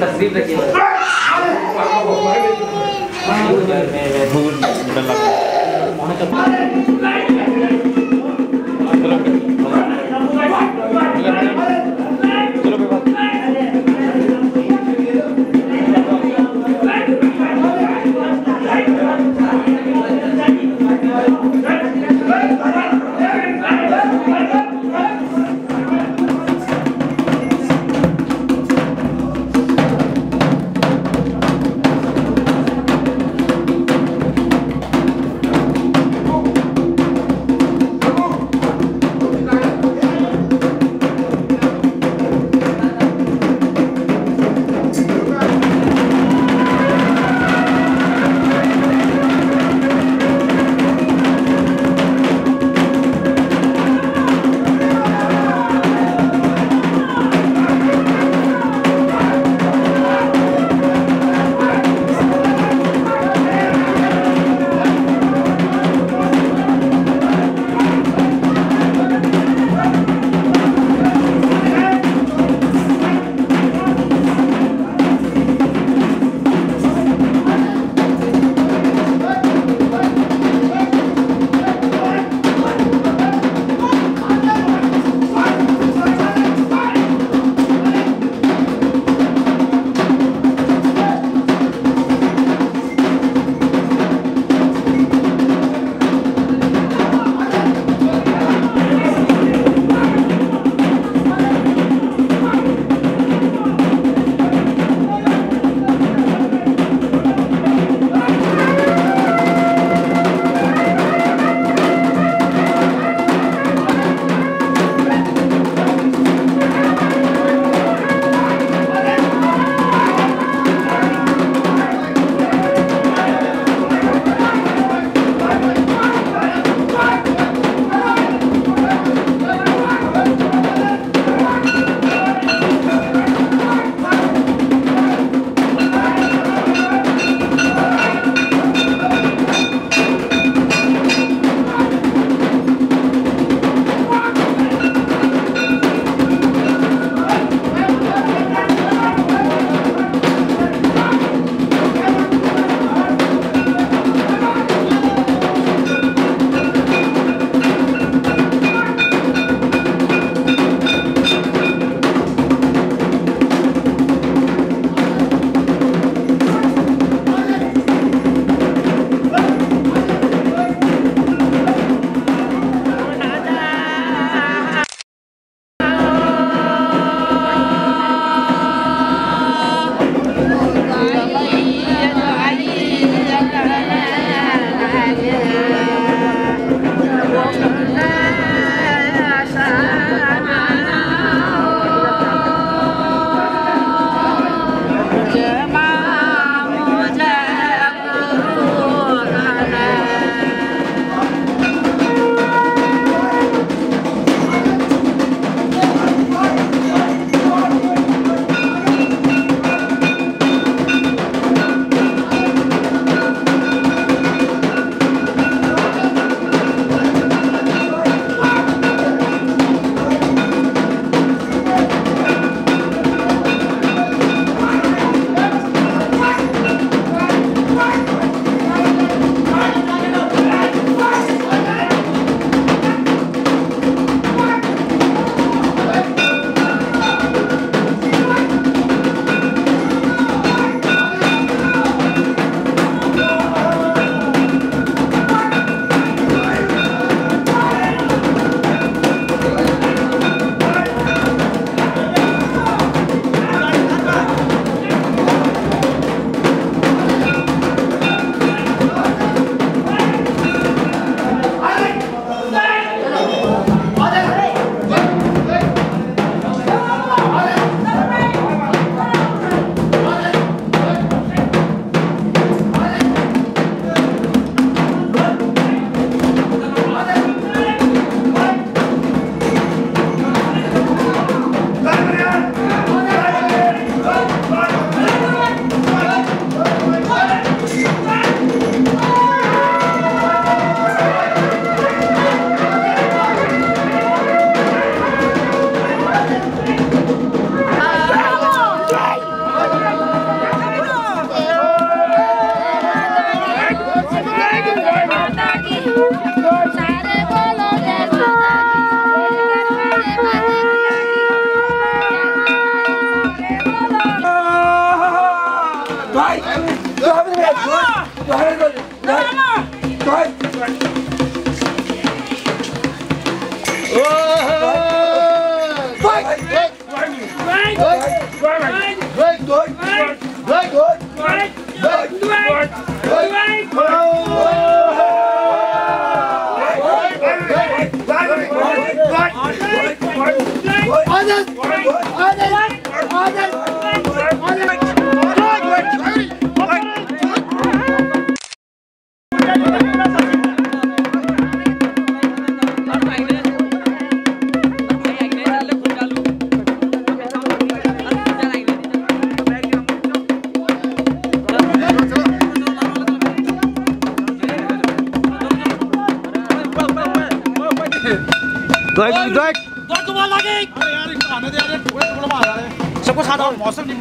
तस्वीर रखिए Thank Right, good. Right, good. Right, good. Right, good. Right, good. Right, good. Others! Others! Others! दो एक दो तुम्हारा लगे अरे यार इनको आने दे यार। पूरे थोड़ा मार रहा है। सबको साथ आओ। मौसम नहीं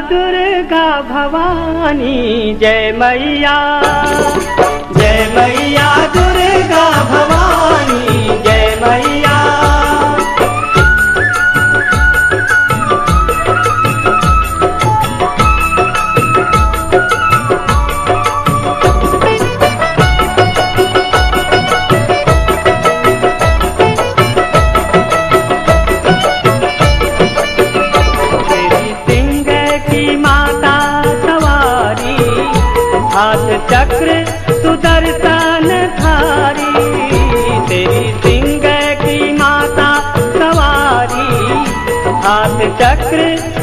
दुर्गा भवानी जय मैया। जय मैया दुर्गा भवानी जय मैया। चक्र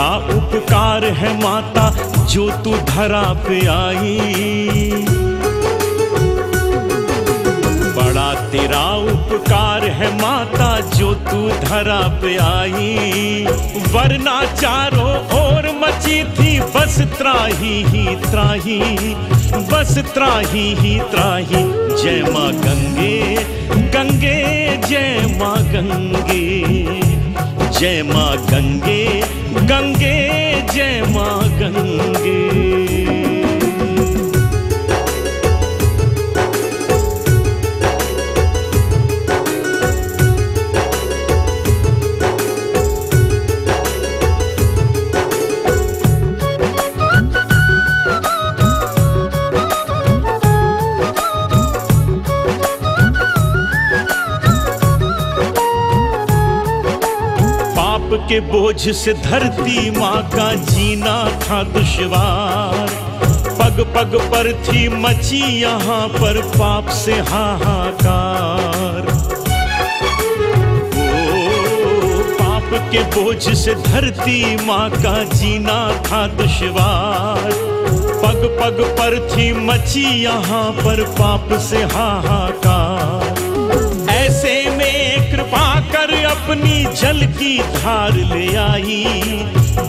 तेरा उपकार है माता, जो तू धरा पे आई। बड़ा तेरा उपकार है माता, जो तू धरा पे आई। वरना चारों ओर मची थी, बस त्राही ही त्राही, बस त्राही ही त्राही। जय माँ गंगे गंगे, जय माँ गंगे। जय माँ गंगे गंगे जय माँ गंगे। बोझ से धरती माँ का जीना था दुश्वार। पग पग पर थी मची यहाँ पर पाप से हाहाकार। पाप के बोझ से धरती माँ का जीना था दुश्वार। पग पग पर थी मची यहाँ पर पाप से हाहाकार। अपनी जल की धार ले आई,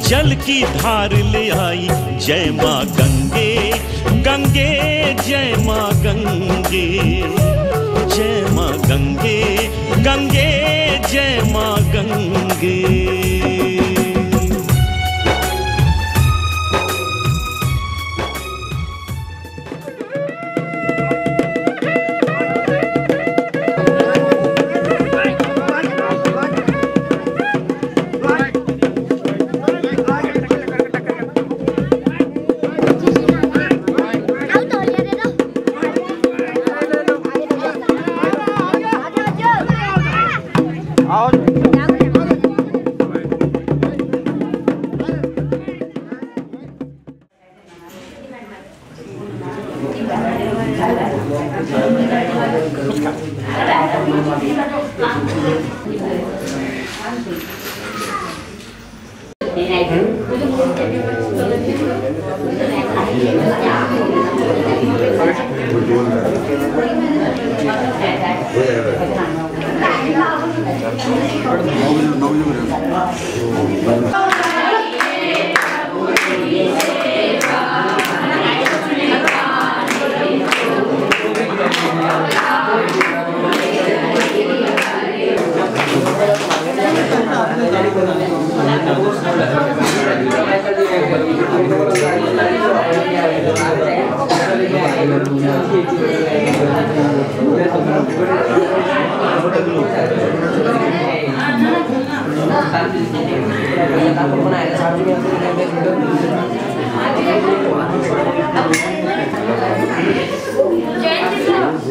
जल की धार ले आई। जय माँ गंगे गंगे, जय माँ गंगे। जय माँ गंगे गंगे, जय माँ गंगे।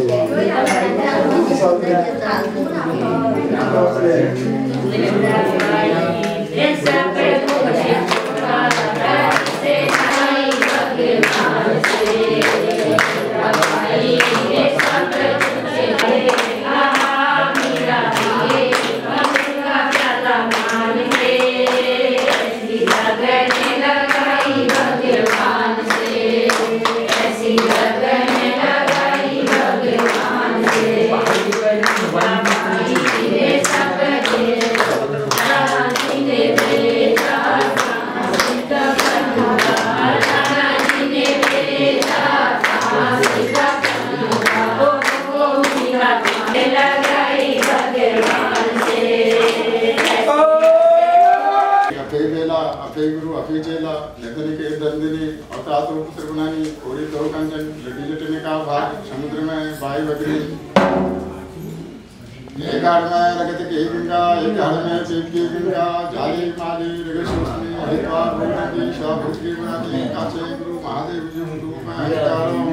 Thank you. हाड़ में रगत के गंगा एक हाड़ में पेट की गंगा, जाली माली रगत सोचनी हरिद्वार भूमि की स्वाभूत की गुनानी काचे गुरु, महादेव, जी रूप में अहंकारो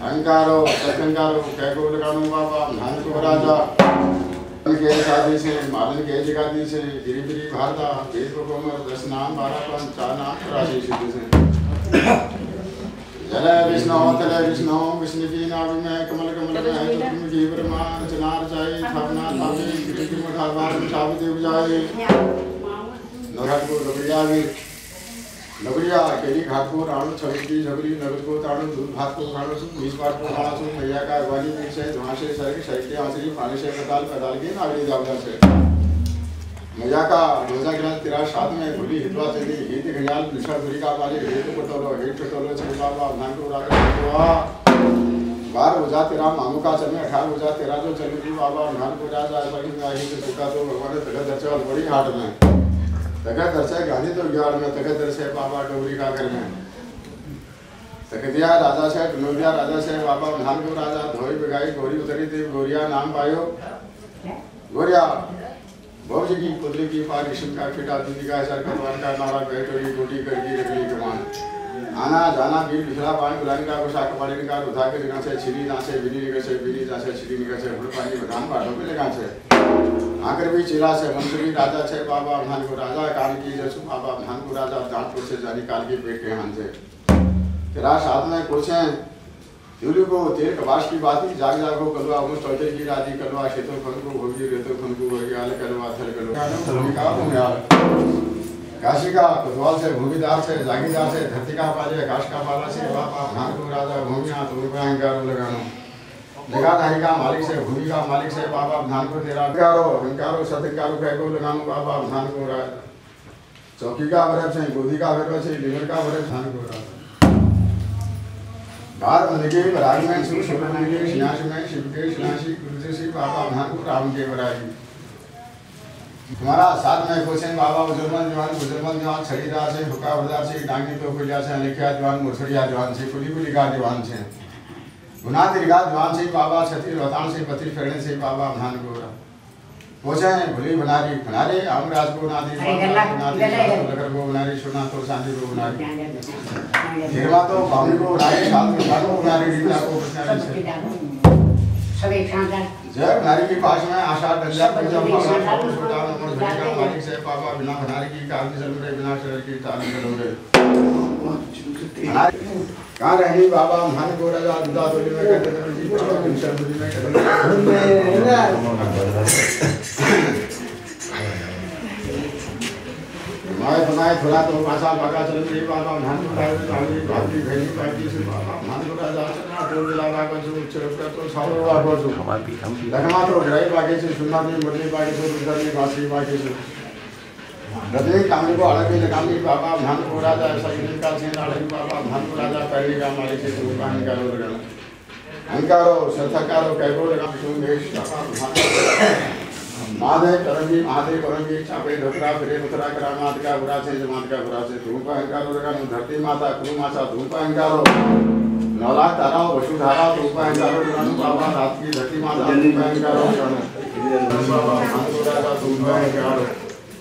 अहंकारो सत्संगारो कैगो लगानो बाबा नान को राजा। के शादी से मालन के जगादी से गिरी गिरी भारता वेद कोमर, दस नाम, बारह पन चार नाम राशि सिद्ध से। जल विष्णु तल विष्णु विष्णु की नाभि में कमल कमल में है तुम की ब्रह्मा रचना रचाई स्थापना स्थापी गिरी की मुखार बार शाब देव जाए नघाट को लबड़िया वीर लबड़िया केली घाट को राणु छवकी झबरी नगर को ताणु दूध भात को खाणो सु बीस बार को खाना सु मैया का अगवानी वीर से धुआशे सर शरीर के आंसरी पानी से कदाल कदाल की नागरी जावला से मैया का रोजा गिरा तेरा साथ में भूली हितवा चली। हित गयाल निशा भूरी का वाली हित पटोलो हित पटोलो छे बाबा नाम को राजा हुआ बार बजा तेरा, मामू का में अठारह बजा तेरा जो चल रही बाबा, नान को राजा ऐसा कि आई तो सुखा तो भगवान ने तगत दर्शे बड़ी घाट में। तगत दर्शे गांधी तो ग्यार में, तगत दर्शे बाबा डोगरी का घर में। तकदिया राजा से डुनोदिया राजा से, बाबा नान को राजा धोई, बिगाई, गोरी उतरी थी, गोरिया नाम पायो। गोरिया जी की पुतली की पार ऋषम का फिटा दीदी का सर कमान का नारा बैठोरी गोटी करगी रखली कमान आना जाना बीर बिखरा पानी बुलाने का कुछ आके पानी का उठा के जगह से छिरी ना से बिनी निकल से बिनी जा से छिरी निकल से बुढ़ पानी बदाम बाटो पे लगा से आकर भी चिरा से मंसूरी राजा छे बाबा भान को राजा, काल की जसु बाबा भान को राजा, दांतपुर से जानी काल की पेट के हान से। तेरा साथ में पूछे यूली को तेल कबाश की बात ही जाग जागो कलवा मुझ टोटे की राज़ी कलवा शेतो खन को भोगी रेतो खन को भोगी कलवा थल कलवा का हूँ यार काशी का कोतवाल से, भूमिदार से, जागीदार से, धरती का पाले आकाश का पाला से बापा भान को राजा, भूमि भूमिया तुम को अहंकार लगानो। जगाधारी का मालिक से, भूमि का मालिक से बाबा धान को तेरा अहंकारो अहंकारो सतंकारो कह को लगानो बाबा धान को राज चौकी का वरब से, गोदी का वरब से लिवर का वरब धान को राज के बराग में सु सुरन के शियाश में शिव के शिलाशी गुरुजी श्री बाबा को राम के बरागी। हमारा साथ में क्वेश्चन बाबा बुजुर्गन जवान बुजुर्गन जवान छड़ीदार से हुक्का बरदार से डांगी तो कुलिया से लिखिया जवान मुरसड़िया जवान से कुली कुली का जवान से। गुना दीर्घा जवान से बाबा छत्री रोहतान से पति फेरने से बाबा भान गोरा पोछे भूली बनारी बनारी हम राज को लगर को बनारी सुना तो शांति को बनारी फिरवा तो बामी को बनारी साल में को बनारी रीता को बनारी से सब एक साथ जय नारी के पास में आशा डंजा पूजा बाबा ठाकुर छोटा नंबर झुड़ी का मालिक से बाबा बिना भनारी की काल में चल रहे बिना शरीर की ताल में चल रहे कहाँ रही बाबा मन को राजा दुदा तोली में कहते थे जी बाबा किशन तोली में कहते माय बनाए थोड़ा तो भाषा बागा चल रही बाबा मन को राजा ताली बाकी भेली पार्टी से बाबा मन को राजा चलना तो मिला बागा जो चरपटा तो सारो बाबा जो। लखमा तो ड्राई बागे से सुनना नहीं मुरली बागे से रुद्र नहीं बासी बागे से। रजनी कामनी को अलग ही कामनी बाबा धान को राजा, ऐसा ही निकाल से अलग बाबा धान को राजा, पहले का मालिक से तुम का निकालो लगाना अहंकारो सथकारो कैगो लगा देश महादेव करंगी महादेव करंगी चापे ढोकरा फिरे उतरा करामात का बुरा से जमात का बुरा से का अहंकारो लगाना धरती माता, कुरु माता का अहंकारो। नौला तारा, वसुधारा का अहंकारो लगाना बाबा रात की धरती माता का अहंकारो को तुम का अहंकारो।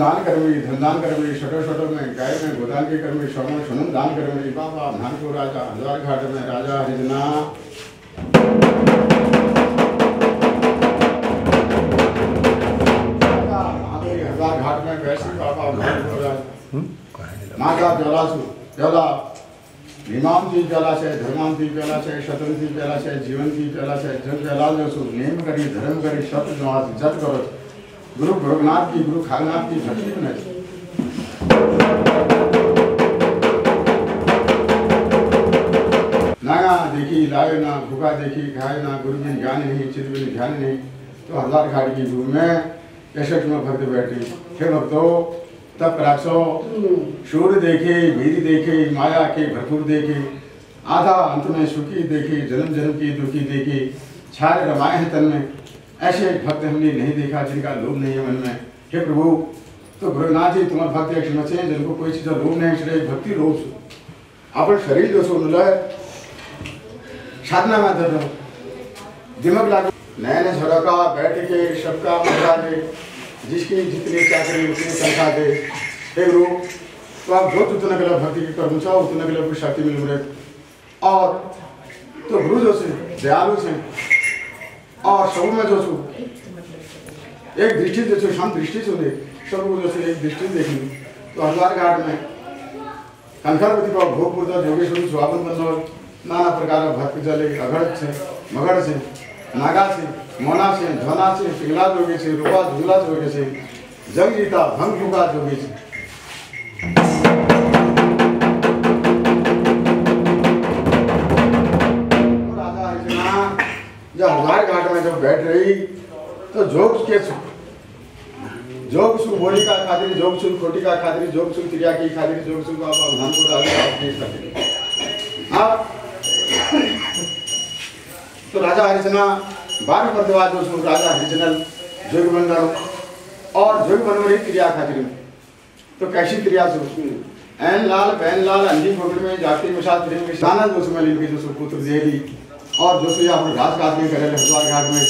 अन्नदान कर्मी धनदान कर्मी छोटो छोटो में गाय में गोदान के कर्मी श्रवण सुनम दान कर्मी बाबा धान को राजा हजारघाट में राजा हरिजना। हज़ार घाट में वैसी बाबा धान को राजा। माता जलासु जला। जलाशय जीवंती जलाशय जल जलाजसु नेम करी धर्म करी सत जमात जट करो गुरु गोरखनाथ की, गुरु खालनाथ की भक्ति बनाई नागा देखी लाए ना भूखा देखी खाए ना गुरु बिन ज्ञान नहीं चित बिन ध्यान नहीं तो हज़ार घाट की धूम में कैसेट में भक्त बैठी। हे भक्तो तब राक्षो शूर देखे वीर देखे, माया के भरपूर देखे, आधा अंत में सुखी देखे, जन्म जन्म की दुखी देखे छार रमाए हैं तन में। ऐसे भक्त हमने नहीं देखा, जिनका लोभ नहीं है मन में। हे प्रभु तो गुरुनाथ जी, तुम्हारे भक्त एक समझे जिनको कोई चीज़ लोभ नहीं है भक्ति लोभ अपन शरीर जो सो मिला साधना में रहो दिमाग लागू नए नए छोरा का बैठ के सबका मज़ा दे जिसकी जितनी चाकरी, उतनी तनख्वाह दे। हे गुरु तो आप जो उतना गलत भक्ति की कर्म चाहो, उतना गलत को शक्ति मिल रहे और तो गुरु जो से, दयालु से और सब में जो छु एक दृष्टि जो छु हम दृष्टि से देख सब जो से एक दृष्टि देखी तो हरिद्वार घाट में कंकरवती का भोग पूजा जोगेश्वरी स्वागत बंदो नाना प्रकार का भक्त जले अगड़ से मगड़ से, नागा से, मोना से, धना से, पिघला जोगे से रूपा झूला जोगे से जंग जीता भंग भूगा जोगे से। जब हजारे घाट में जब बैठ रही तो जोग के जोग सुख बोली का खातिर, जोग सुख खोटी का खातिर, जोग सुख क्रिया की खातिर, जोग सुख आप अवधान को राजा अपने खातिर आप तो राजा हरिचना बारह प्रतिवाद जो राजा हरिचनल जोग मंडल और जोग मनोरी क्रिया खातिर। तो कैसी क्रिया से एन लाल बैन लाल अंधी फ़ोटो में जाति साथ प्रेम में जो उसमें लिनके जो सु पुत्र देली और यहाँ पर घास काट के करे हरिद्वार घाट में,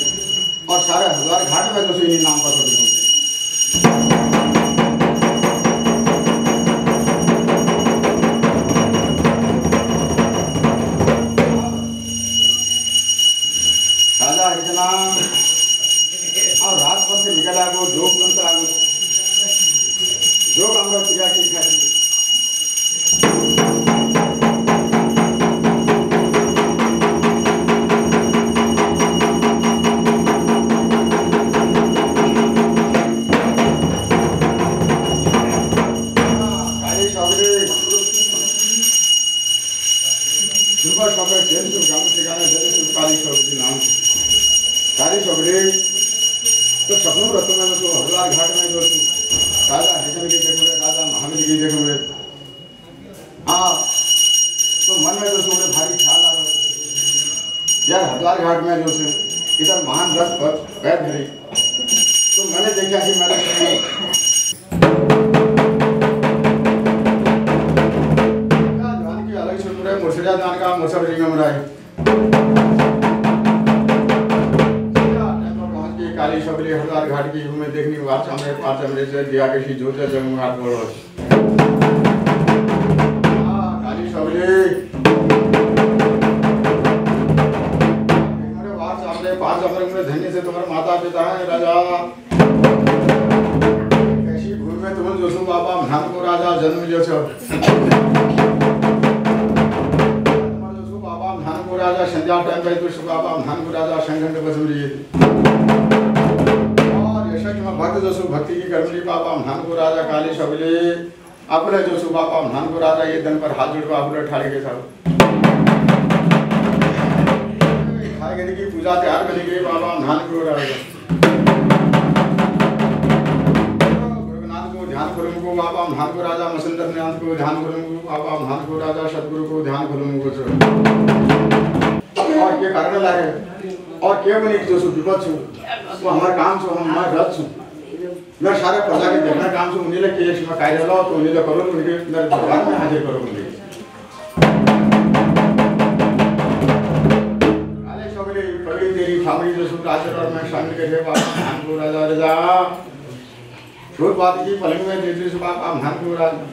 और सारे हरिद्वार घाट में सु नाम पर तो से गाने नाम तो सपनों रत्न मैंने तो हरदार घाट में जो राजा हसन के देखो राजा महावीर के देखो हाँ तो मन में जो सुबह भारी ख्याल आ रहा यार हरदार घाट में जो से इधर महान रस पर बैठ रही तो मैंने देखा कि मैंने रिंगम राय पहुँच गए काली सबली हरदार घाट की में देखने बाद सामने पाँच हमरे से दिया के सी जोते जंग घाट बोल काली सबली हमारे बात सामने पाँच हमरे में धन्य से तुम्हारे माता पिता है राजा कैसी भूमि में तुम जोसु बाबा महान को राजा जन्म लियो राजा संध्या टाइम पे तो बाबा महान को राजा संगंड बसुरी और यशक में भक्त जो सु भक्ति की कर्मली बाबा महान को राजा काली सबले अपने जो सु बाबा महान को राजा ये दिन पर हाथ जुड़वा अपने ठाड़े के गए की पूजा तैयार के लिए बाबा महान को राजा। को ध्यान करूँ को, बाबा महान को राजा मसंदर नाथ को ध्यान करूँ को, बाबा महान को राजा सदगुरु को ध्यान करूँ को और के कारण लाए और के बनी जो सु विपद छु। वो हमारे काम से हम मैं रथ छु। मैं सारे प्रजा के देखना काम से उन्हीं के इसमें कार्य लो तो उन्हीं करो उनके मेरे दरबार में हाजिर करो कड़ी तेरी फामड़ी जो सुन आचर और मैं शामिल कर बाबा राजा राजा। छोट बात की, पलंग में दे दे बाबा धान को राजा।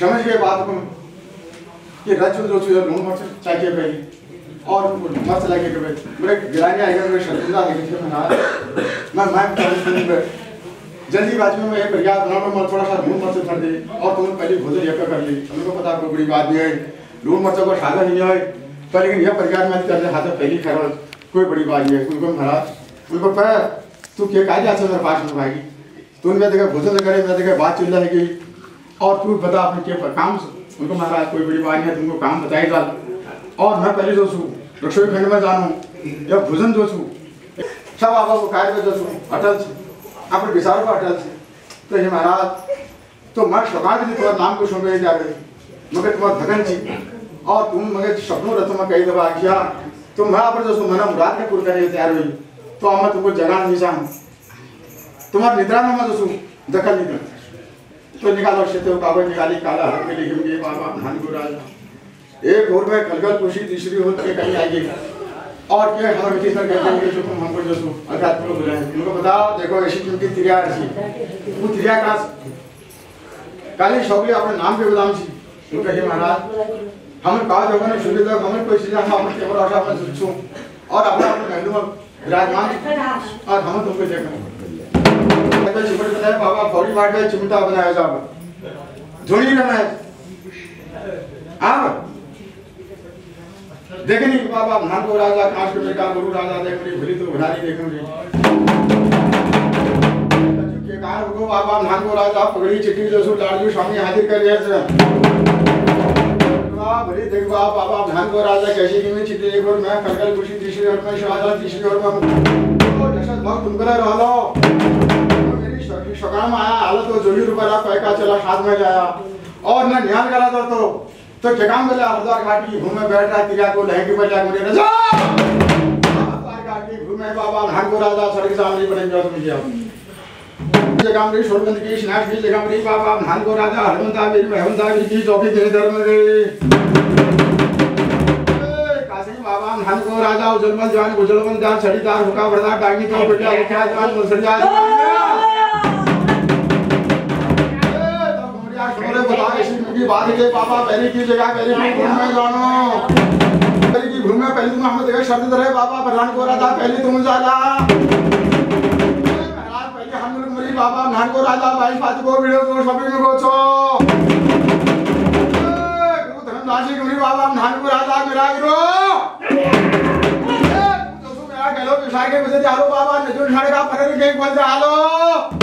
समझ गए बात को? कि रज जो छे लूण मर्च चाहिए पहले और मर्च लगे के भाई। मेरे गिराने आएगा, मेरे शर्मिंदा है कि मैं मैं मैं मिनट में जल्दी बाजी में एक बढ़िया बना मैं थोड़ा सा लूण मर्च कर दे, और तुमने पहले भोजन यक कर ली। हमको पता कोई बड़ी बात नहीं है। लूण मर्च को सादा नहीं है। पर लेकिन यह में करने हाथ पहली कोई बड़ी बात नहीं है उनको पर तू पास में भाई? तूने देखा भोजन करे मैं देखा बात चिल्ला है कि और तू बता अपने के काम से उनको महाराज, कोई बड़ी बात नहीं तुमको काम डाल और मैं पहले जो छू खंड में जानू, या भोजन जो छू, सब आप को कार्य जो छू, अटल छे अटल छे। तो हे महाराज तो मैं सकाल जी तुम्हारे नाम को सुन रहे जा रहे मगर तुम्हारा धगन जी, और तुम मगर सपनों रथ में कही दबा किया तो मैं आप जो छू मना मुराद के पूर्ण करने तैयार हुई। तो अब मैं तुमको जगा नहीं चाहूँ। तुम्हारे निद्रा में मैं जो दखल नहीं करता तो निकालो क्षेत्र बाबा निकाली, काला हर के मिली हिमगी बाबा हनगुराज एक घोर में कलगल खुशी तीसरी हो तो कहीं आएगी। और क्या हर बेटी सर कहते हैं कि जो तुम, हमको जो तुम, अर्थात लोग बुलाए। उनको बताओ, देखो, ऐसी क्योंकि त्रिया ऐसी। वो त्रिया का काली शौकली अपने नाम के गुलाम सी वो तो कहे महाराज हमें कहा, जो ने सुनी तो हमें कोई चीज़ हम अपने केवल आशा पर सोचूं और अपना अपने पहलू में विराजमान। और हम तुमको देखा चिमट बनाया बाबा फौड़ी मार के चिमटा बनाया साहब धोनी बनाया आप देखे नहीं बाबा धान को राजा कांच को बेटा गुरु राजा देख रही भली तो भलारी देख रही के कार को बाबा धान को राजा पगड़ी चिट्ठी जो सु स्वामी हाजिर कर रहे वाह भली देख बाबा बाबा धान को राजा कैसी की में चिट्ठी देखो मैं कलकल खुशी तीसरी और में शादा तीसरी और में ओ दशरथ भक्त तुम करे रहलो मेरी आया हालत तो जोड़ी रुपया पैका चला साथ में जाया और न ध्यान करा तो तो तो जगह में हरद्वार घाटी घूमे बैठ रहा तिरा को लहंगे पर जाके मुझे रजा! हरद्वार घाटी घूमे बाबा, धान को राजा, सड़क सामने बनेंगे तुम जी जगह में शोरबंद की स्नान की जगह में बाबा, धान को राजा हरमंदा मेरी महमदा की चौकी के धर्म रे। काशी बाबा धान को राजा उजलमल जवान उजलमल जान छड़ीदार हुका बरदा डांगी तो बेटा लिखा जवान मुसरिया छोरे बता इसी की बात के पापा पहले की जगह पहले की भूमि में जानो। पहले की भूमि में पहले तुम हम देखा शब्द रहे बाबा प्रधान को राजा पहले तुम जाला। महाराज पहले हम लोग मरी बाबा नान को राजा भाई पात को वीडियो को शॉपिंग में गुरु धर्मदास जी गुरु बाबा नान को राजा मेरा गुरु। मेरा कह लो पिछाड़ के बजे जालो बाबा नजुन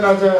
छाड़े